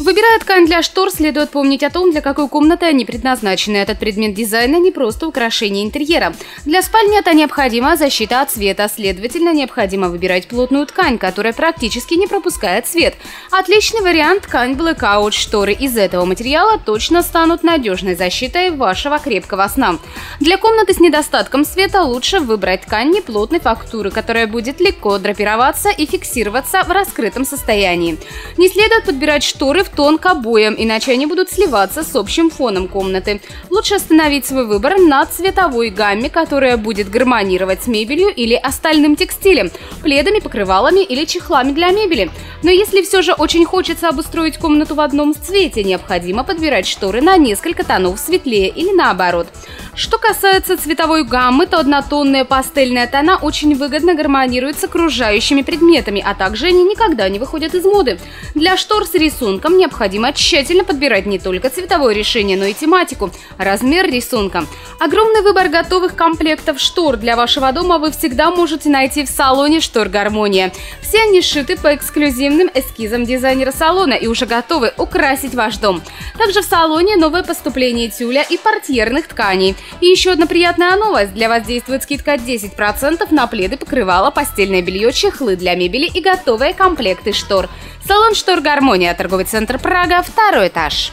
Выбирая ткань для штор, следует помнить о том, для какой комнаты они предназначены. Этот предмет дизайна не просто украшение интерьера. Для спальни это необходима защита от света, следовательно, необходимо выбирать плотную ткань, которая практически не пропускает свет. Отличный вариант – ткань Blackout. Шторы из этого материала точно станут надежной защитой вашего крепкого сна. Для комнаты с недостатком света лучше выбрать ткань неплотной фактуры, которая будет легко драпироваться и фиксироваться в раскрытом состоянии. Не следует подбирать шторы в тон к обоям, иначе они будут сливаться с общим фоном комнаты. Лучше остановить свой выбор на цветовой гамме, которая будет гармонировать с мебелью или остальным текстилем, пледами, покрывалами или чехлами для мебели. Но если все же очень хочется обустроить комнату в одном цвете, необходимо подбирать шторы на несколько тонов светлее или наоборот. Что касается цветовой гаммы, то однотонная пастельная тона очень выгодно гармонирует с окружающими предметами, а также они никогда не выходят из моды. Для штор с рисунком необходимо тщательно подбирать не только цветовое решение, но и тематику, размер рисунка. Огромный выбор готовых комплектов штор для вашего дома вы всегда можете найти в салоне «Штор Гармония». Все они сшиты по эксклюзивным эскизам дизайнера салона и уже готовы украсить ваш дом. Также в салоне новое поступление тюля и портьерных тканей. И еще одна приятная новость. Для вас действует скидка 10% на пледы, покрывала, постельное белье, чехлы для мебели и готовые комплекты штор. Салон «Штор Гармония», торговый центр Прага, второй этаж.